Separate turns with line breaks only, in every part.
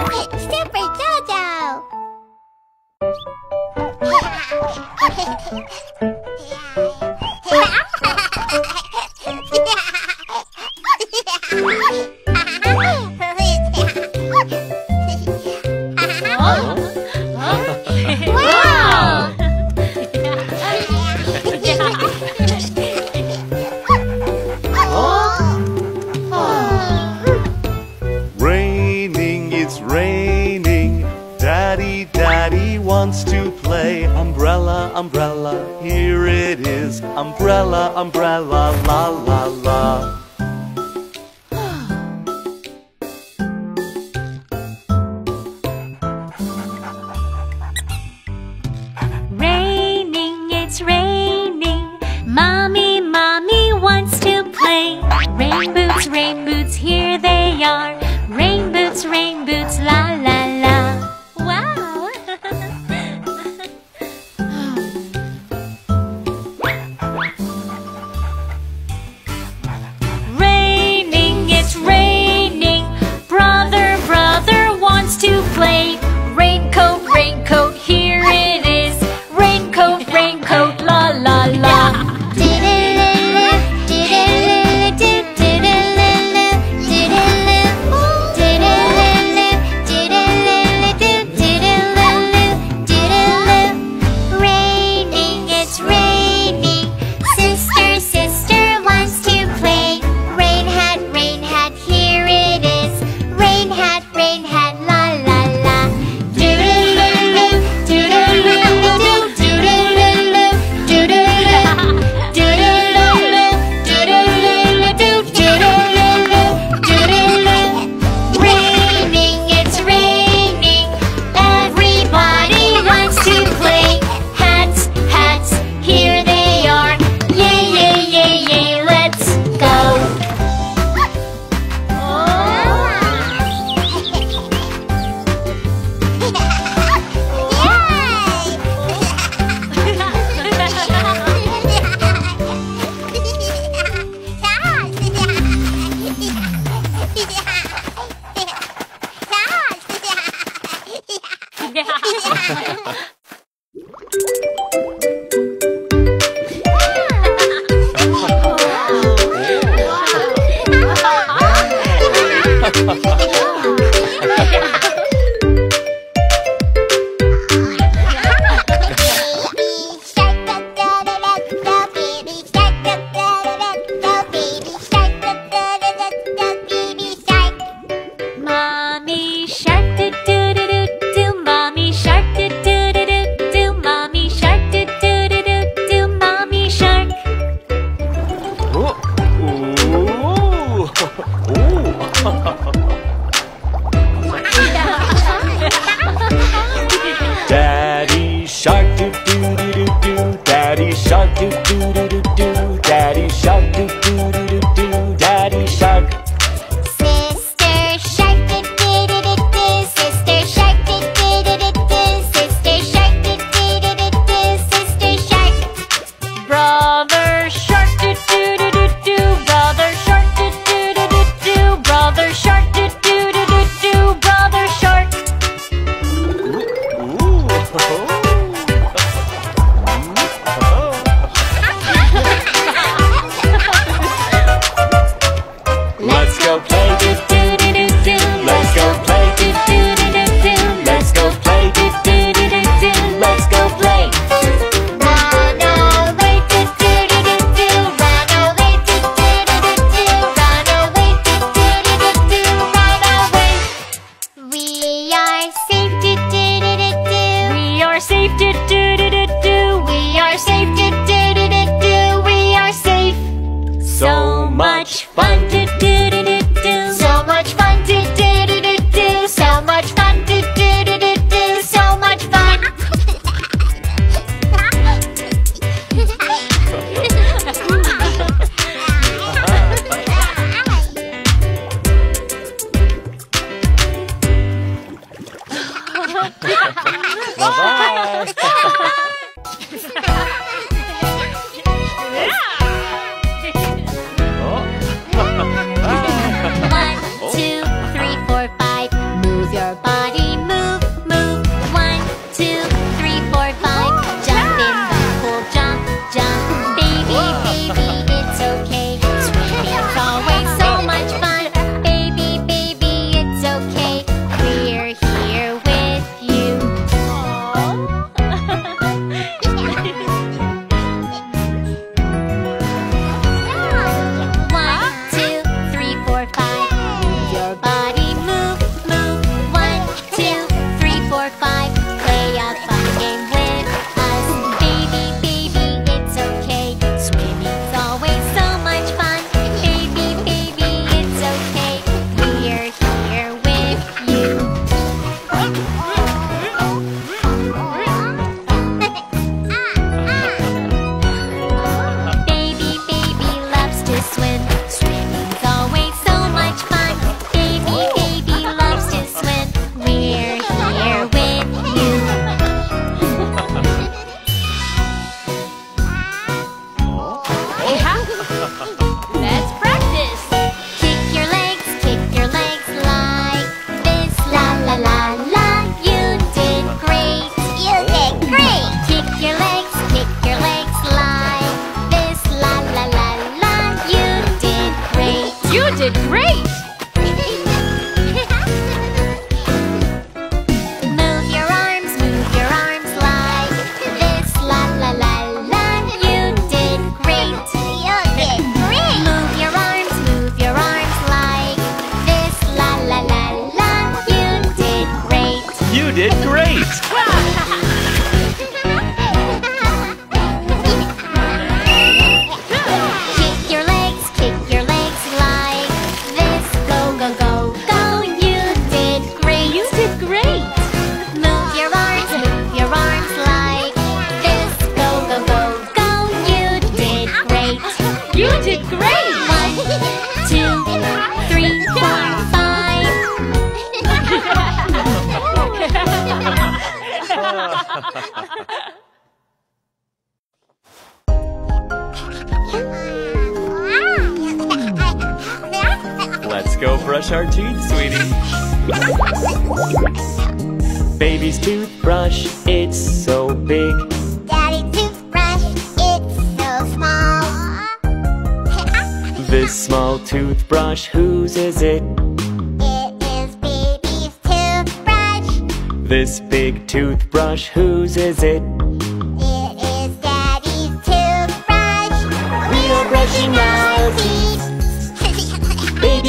Super Jojo! wow!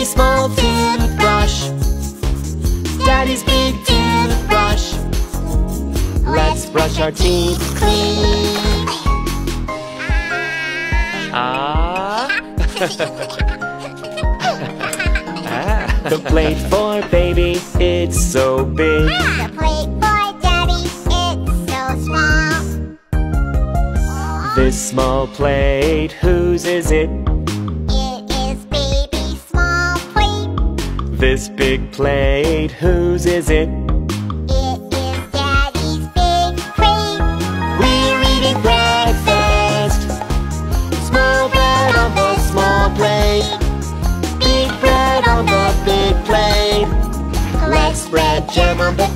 Baby small toothbrush. Daddy's big toothbrush. Let's brush our teeth clean. Ah. ah. The plate for baby, it's so big.
The plate for Daddy, it's so small.
This small plate, whose is? It This big plate, whose is it?
It is Daddy's big plate.
We're eating. Small bread on the small plate. Big bread on the big plate. Let's spread jam on the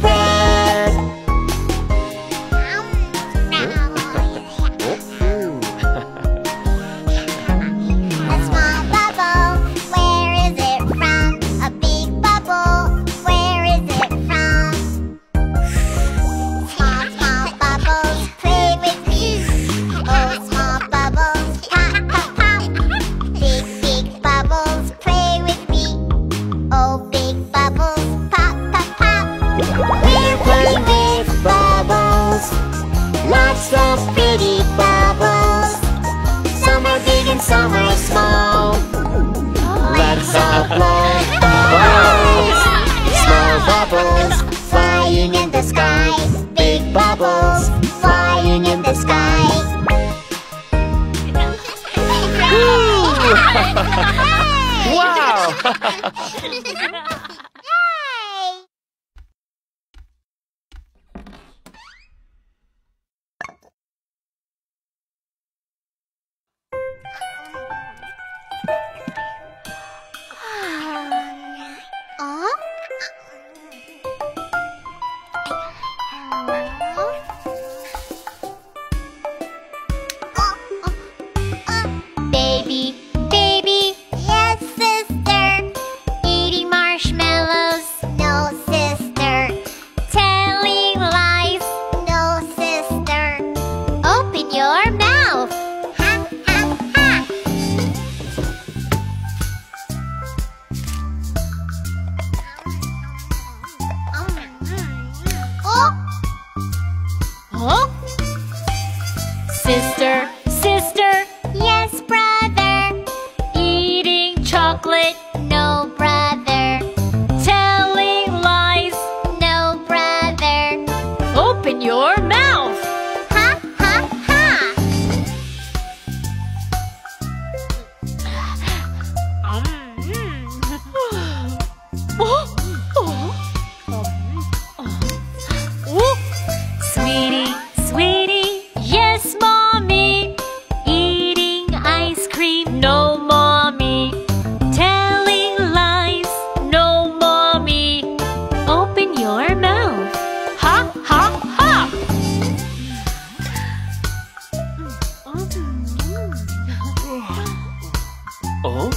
Oh,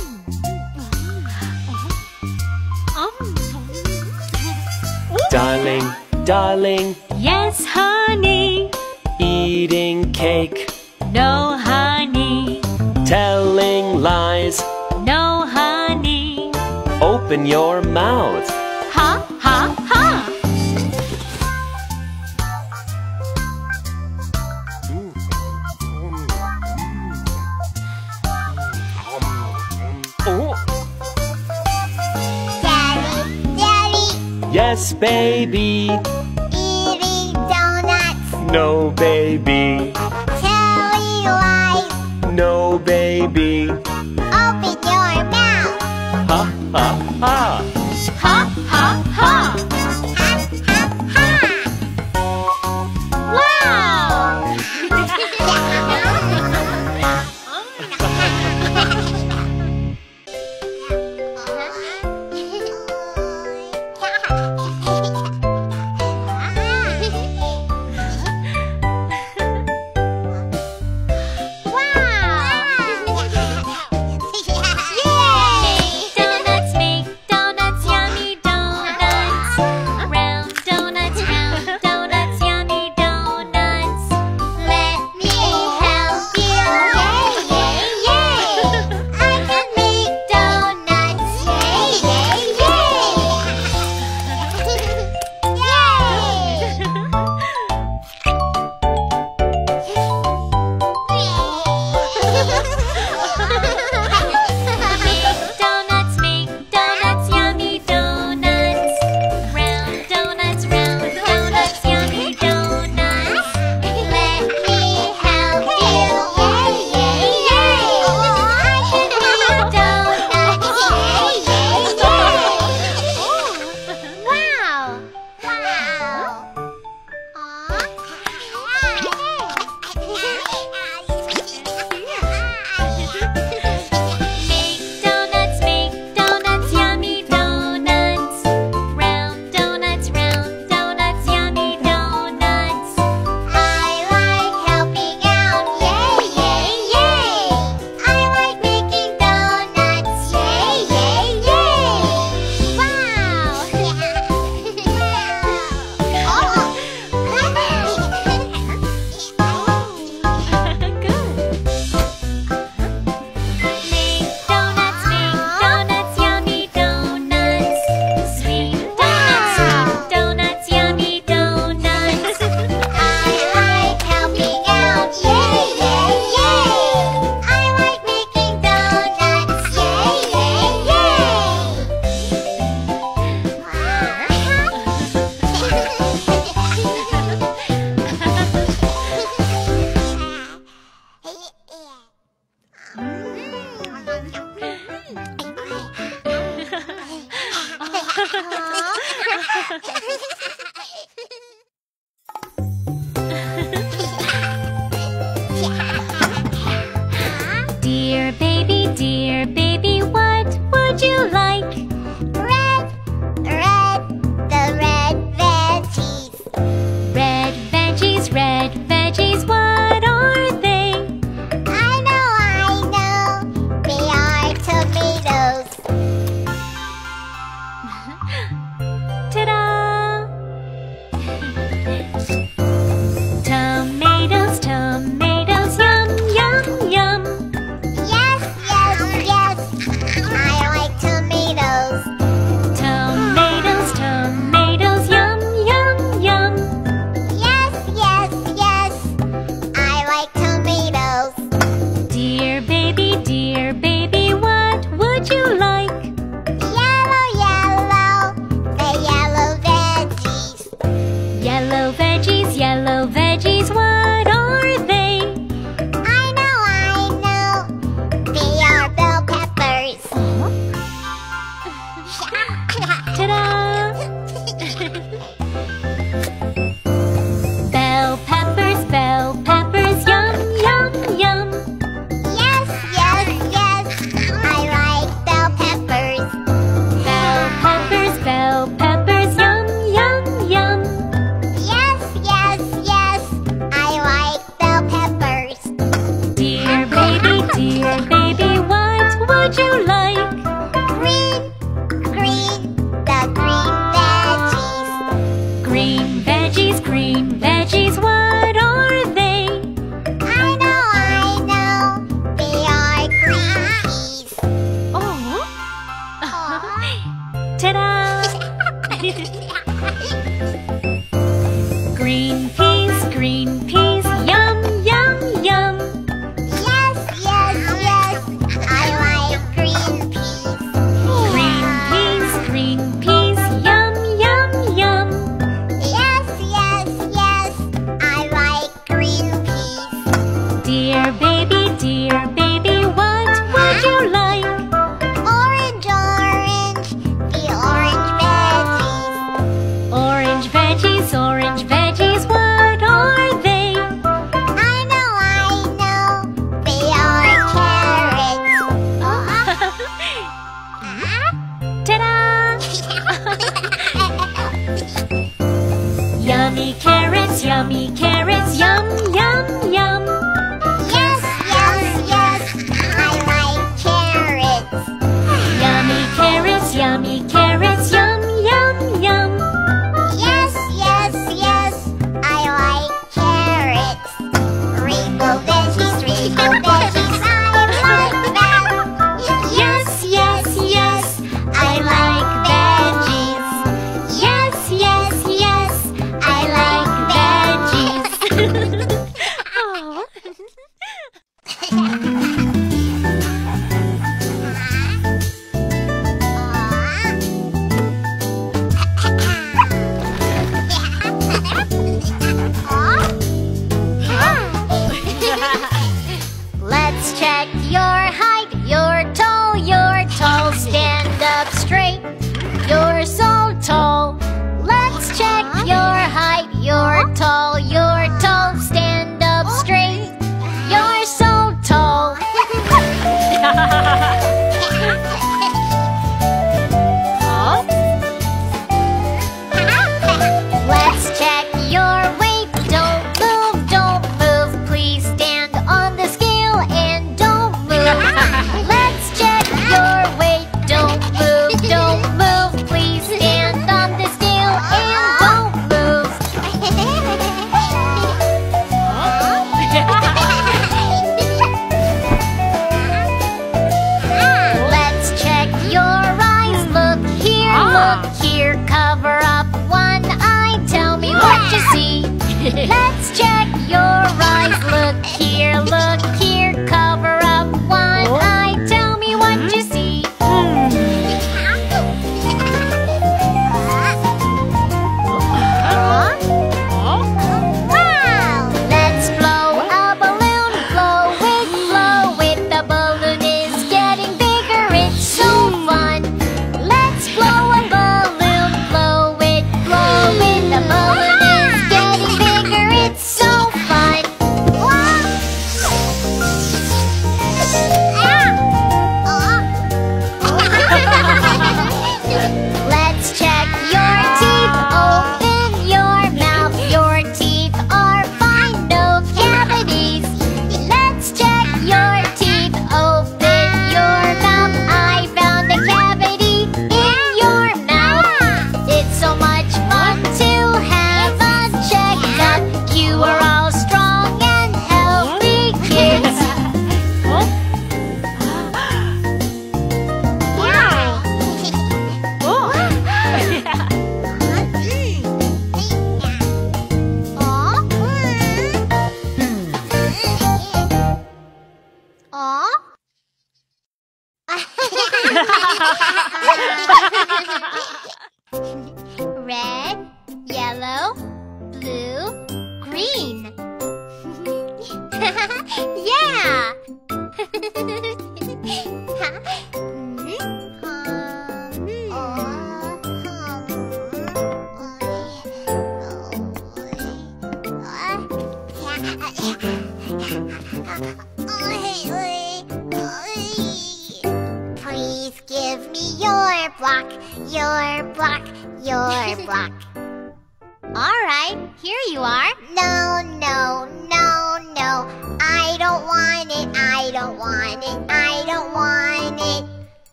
darling, darling,
Yes, honey.
eating cake,
No, honey.
telling lies.
No, honey.
Open your mouth. Yes, baby.
Eating donuts.
No, baby.
Telling lies.
No, baby.
Open your mouth.
Ha, ha, ha.
Ha, ha, ha.
Ha, ha, ha.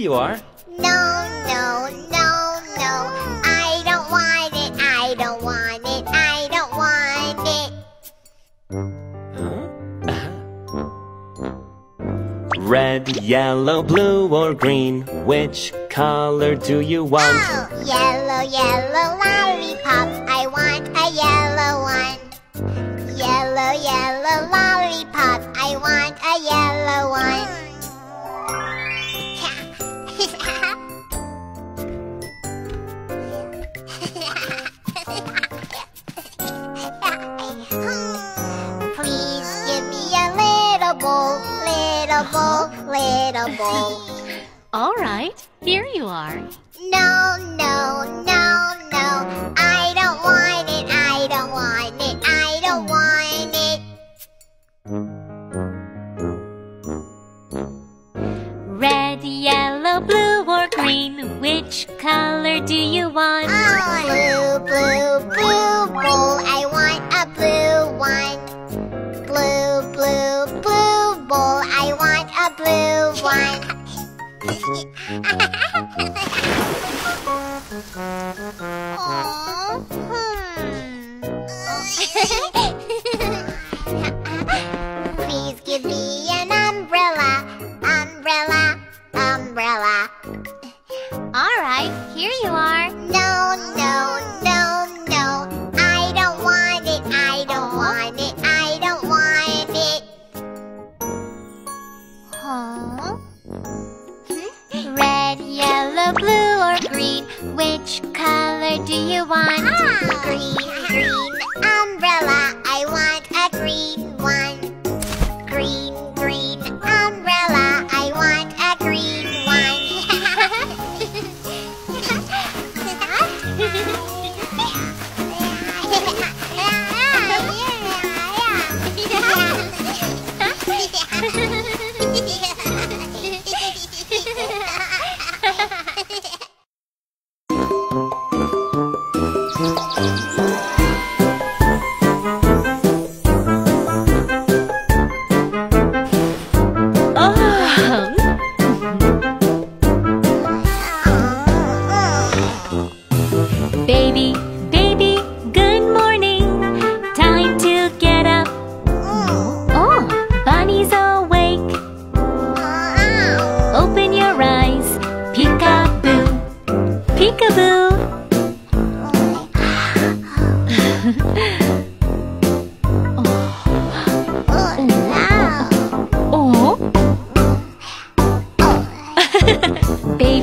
You are.
No, no, no, no. I don't want it. I don't want it. I don't want it.
Uh-huh. Red, yellow, blue, or green. Which color do you want?
Oh, yellow, yellow lollipop. Little.
All right, here you are.
No, no, no, no. I don't want it. I don't want it. I don't want it.
Red, yellow, blue, or green. Which color do you want?
Oh, blue, blue, blue Please give me an umbrella, umbrella, umbrella.
All right, here you. Or green. Which color do you want?
Ah! Green, green umbrella.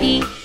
Baby,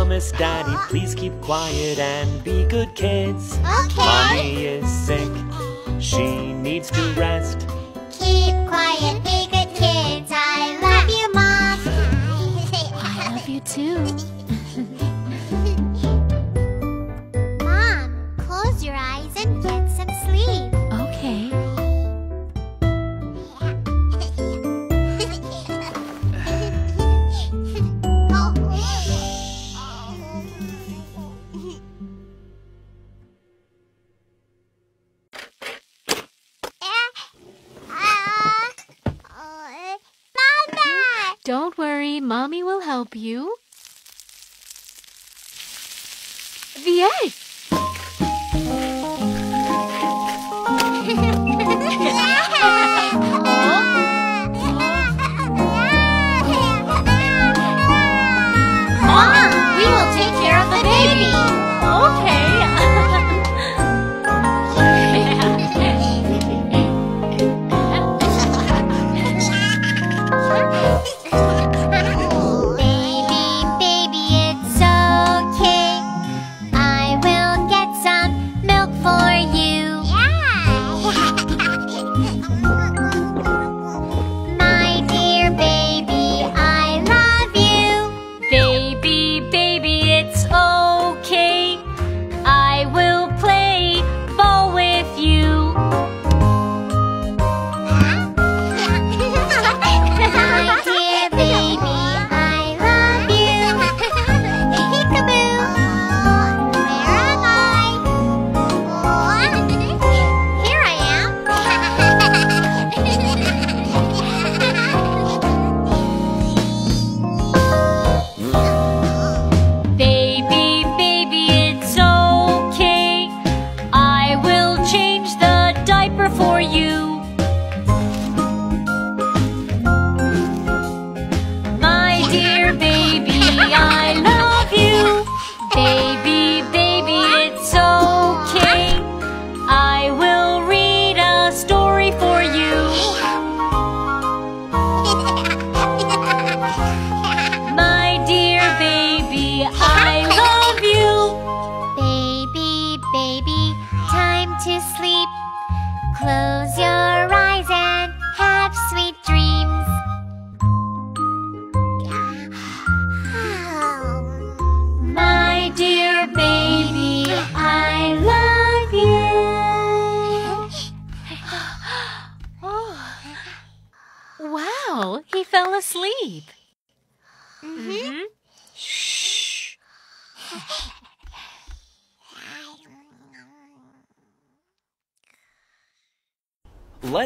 Promise, Daddy, please keep quiet and be good kids.
help you?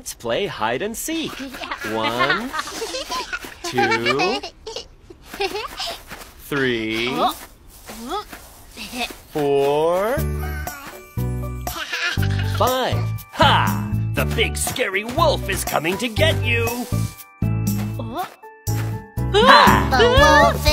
Let's play hide and seek. One, two, three, four, five. Ha!
The big scary wolf is coming to get you. Ha!
The wolf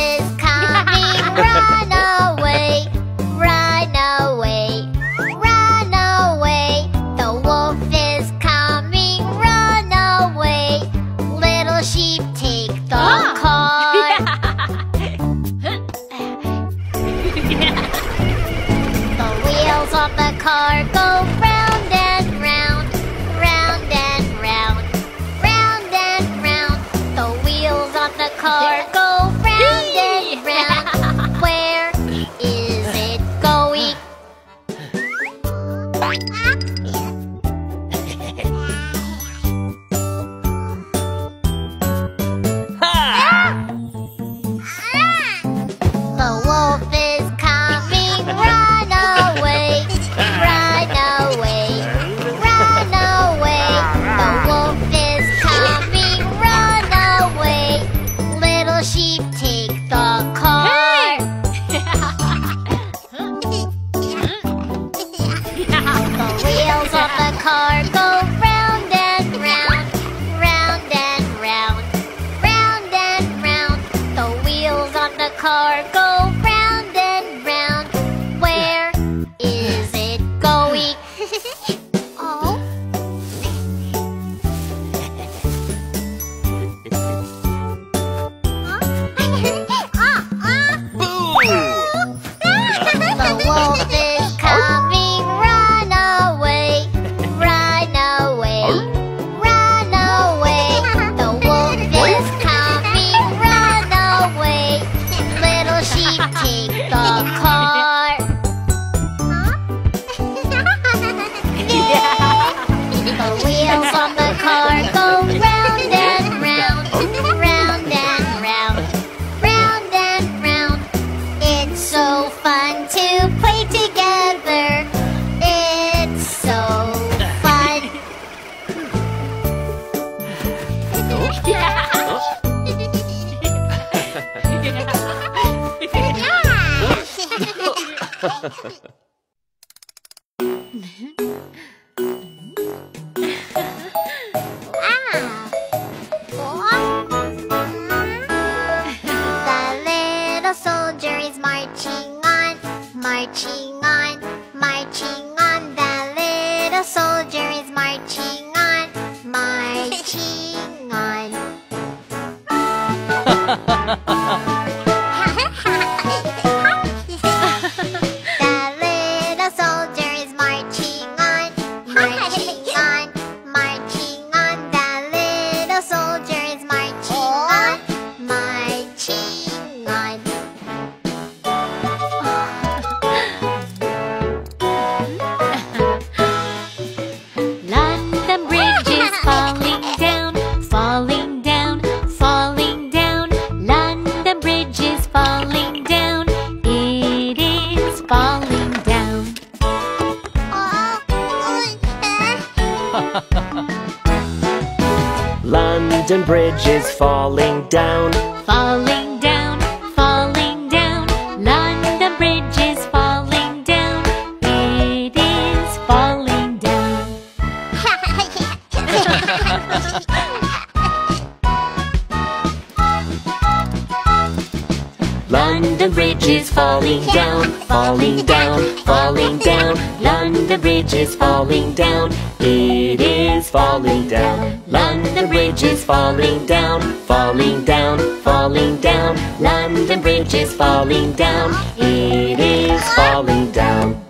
falling down, falling down, falling down. London Bridge is falling down. It is falling down.
London Bridge is falling down,
falling down, falling down. London Bridge is falling down. It is falling down.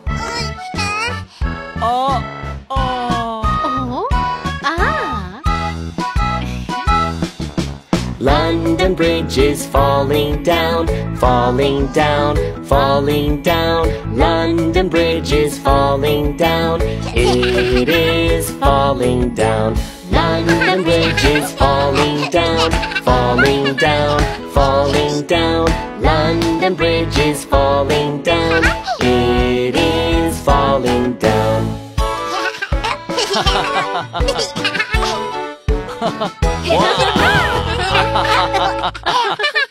and bridge is falling down, falling down, falling down. London Bridge is falling down, it is falling down. London Bridge is falling down, falling down, falling down. London Bridge is falling down, it is falling down. wow! 哈哈哈哈哈
哈